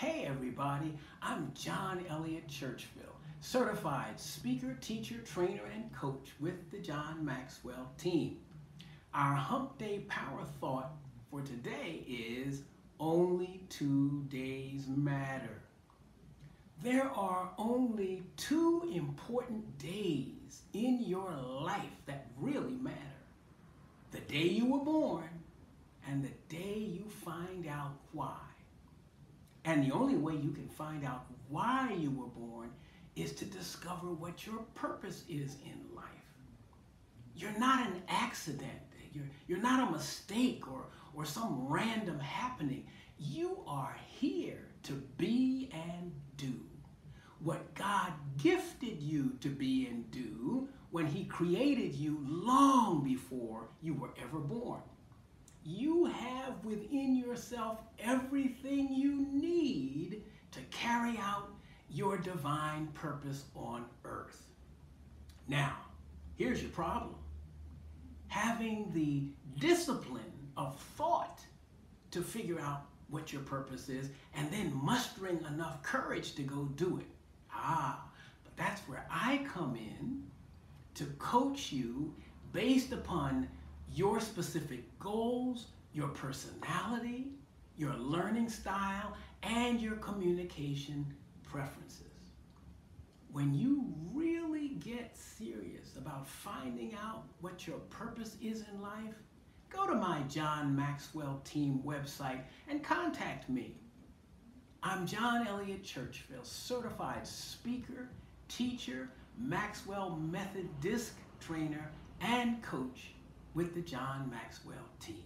Hey everybody, I'm John Elliott Churchville, certified speaker, teacher, trainer, and coach with the John Maxwell team. Our Hump Day Power Thought for today is Only Two Days Matter. There are only two important days in your life that really matter. The day you were born and the day you find out why. And the only way you can find out why you were born is to discover what your purpose is in life. You're not an accident. You're, you're not a mistake or, or some random happening. You are here to be and do what God gifted you to be and do when he created you long before you were ever born. You have within yourself everything you need to carry out your divine purpose on earth. Now, here's your problem. Having the discipline of thought to figure out what your purpose is and then mustering enough courage to go do it. Ah, but that's where I come in to coach you based upon your specific goals, your personality, your learning style, and your communication preferences. When you really get serious about finding out what your purpose is in life, go to my John Maxwell Team website and contact me. I'm John Elliott Churchville, certified speaker, teacher, Maxwell Method disc trainer, and coach with the John Maxwell team.